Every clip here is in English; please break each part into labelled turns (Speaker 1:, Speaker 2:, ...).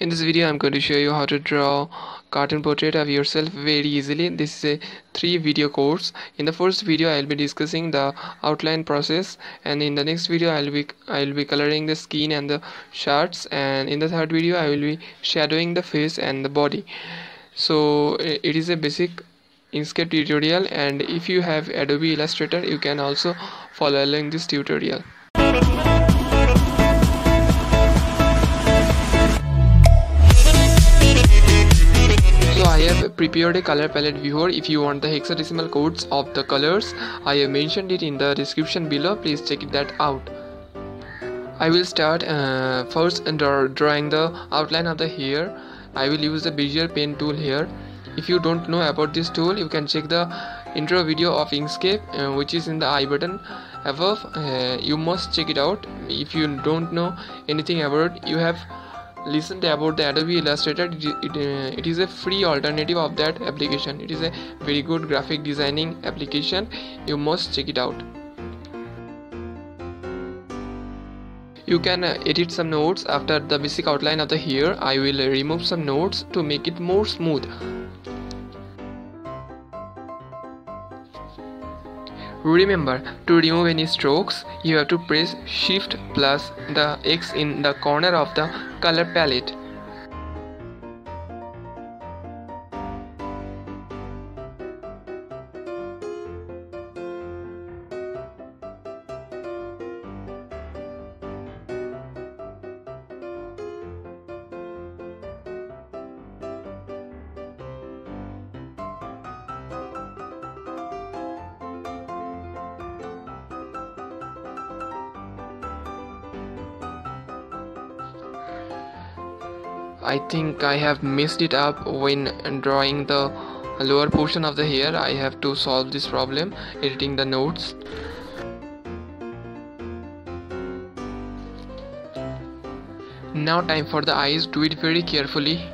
Speaker 1: in this video i'm going to show you how to draw cartoon portrait of yourself very easily. This is a three video course. In the first video i'll be discussing the outline process. And in the next video i'll be i'll be coloring the skin and the shirts. And in the third video i will be shadowing the face and the body. So it is a basic inkscape tutorial. And if you have adobe illustrator you can also follow along this tutorial prepared a color palette viewer if you want the hexadecimal codes of the colors I have mentioned it in the description below. Please check that out. I will start uh, first under drawing the outline of the hair. I will use the Bezier pen tool here. If you don't know about this tool you can check the intro video of Inkscape uh, which is in the i button above. Uh, you must check it out. If you don't know anything about it you have listened about the Adobe Illustrator it, it, uh, it is a free alternative of that application. It is a very good graphic designing application. You must check it out. You can uh, edit some notes after the basic outline of the hair I will remove some notes to make it more smooth Remember, to remove any strokes, you have to press Shift plus the X in the corner of the color palette. I think I have messed it up when drawing the lower portion of the hair. I have to solve this problem editing the notes. Now time for the eyes. Do it very carefully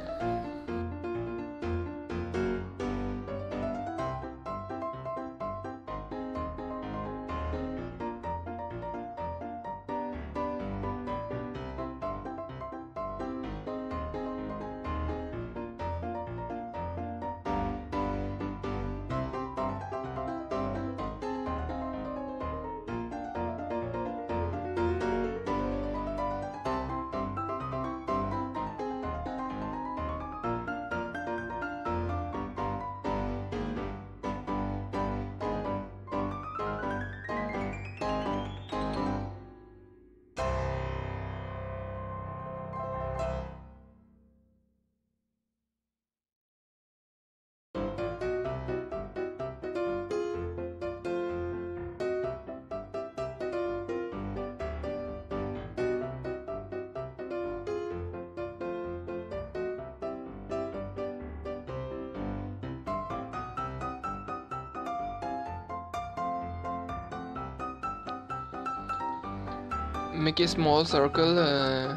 Speaker 1: make a small circle uh,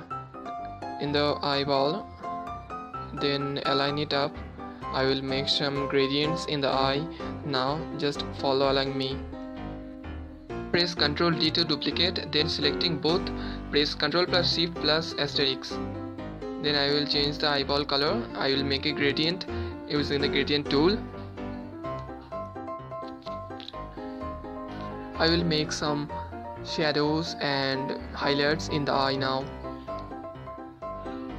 Speaker 1: in the eyeball. Then align it up. I will make some gradients in the eye. Now just follow along me. Press ctrl D to duplicate then selecting both. Press ctrl plus shift plus asterisk. Then I will change the eyeball color. I will make a gradient using the gradient tool. I will make some shadows and highlights in the eye now.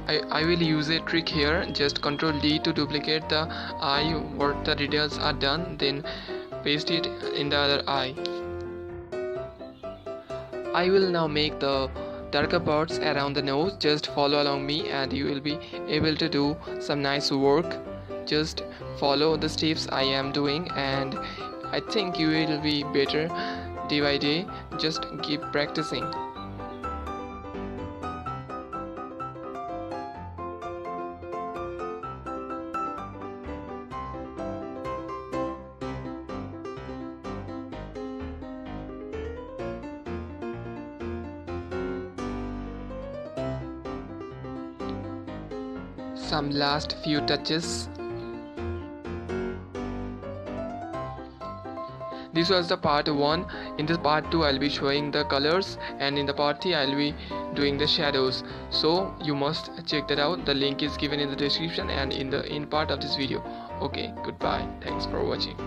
Speaker 1: I, I will use a trick here. Just ctrl D to duplicate the eye. Where the details are done then paste it in the other eye. I will now make the darker parts around the nose. Just follow along me and you will be able to do some nice work. Just follow the steps I am doing and I think you will be better day by day just keep practicing. Some last few touches this was the part 1 in this part 2 i'll be showing the colors and in the part 3 i'll be doing the shadows. So you must check that out. The link is given in the description and in the in part of this video. Okay goodbye. Thanks for watching